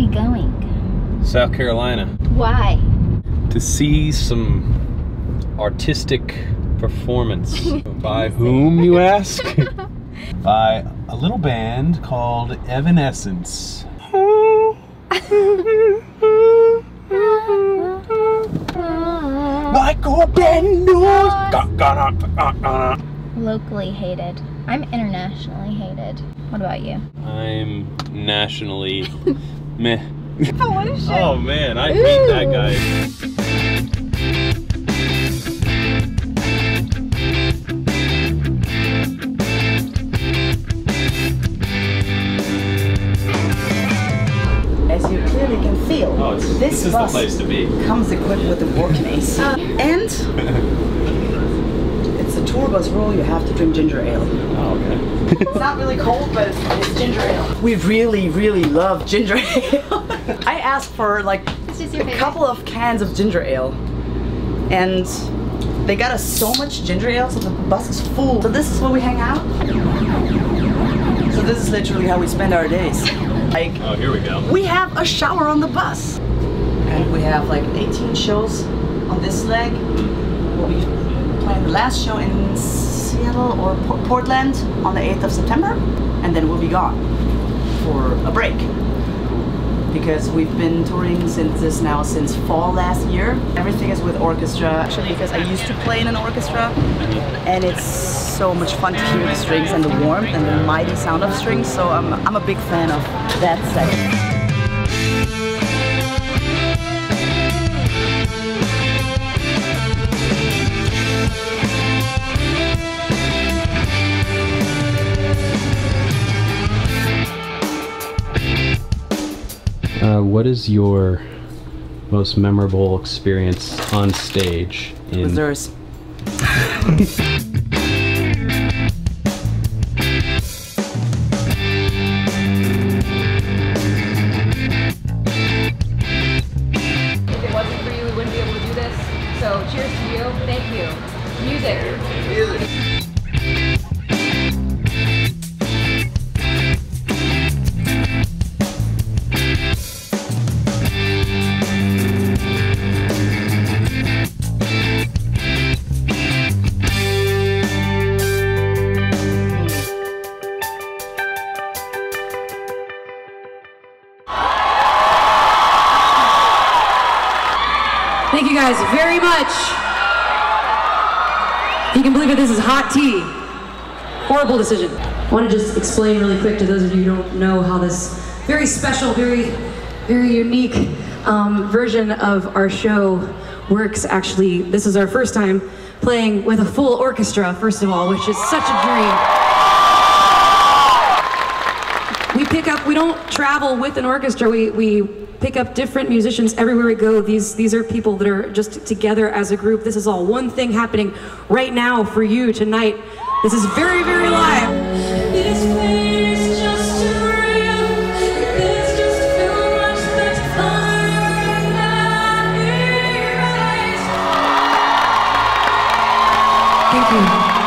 we going? South Carolina. Why? To see some artistic performance. By whom, you ask? By a little band called Evanescence. Like a Locally hated. I'm internationally hated. What about you? I'm nationally meh. what is Oh man, I hate that guy. As you clearly can feel, Oh, this, this is the bus place to be. comes equipped with a working AC. Uh, and it's a tour bus rule, you have to drink ginger ale. Oh, okay. It's not really cold, but it's, it's ginger ale. We really, really love ginger ale. I asked for like This is your a couple of cans of ginger ale. And they got us so much ginger ale, so the bus is full. So this is where we hang out. So this is literally how we spend our days. Like Oh, here we go. we have a shower on the bus. And we have like 18 shows on this leg. Mm-hmm. We'll be the last show in Seattle or Por- Portland on the 8th of September. And then we'll be gone for a break. Because we've been touring since this now since fall last year. Everything is with orchestra. Actually, because I used to play in an orchestra. And it's so much fun to hear the strings and the warmth and the mighty sound of strings. So I'm, I'm a big fan of that setting. Uh, what is your most memorable experience on stage? In was theirs. It wasn't for you, we wouldn't be able to do this. So cheers to you. Thank you. Music. Thank you guys very much. If you can believe it, this is hot tea. Horrible decision. I want to just explain really quick to those of you who don't know how this very special, very, very unique um, version of our show works. Actually, this is our first time playing with a full orchestra, first of all, which is such a dream. We pick up, we don't travel with an orchestra, we, we pick up different musicians everywhere we go. These these are people that are just together as a group. This is all one thing happening right now for you tonight. This is very very live. Thank you.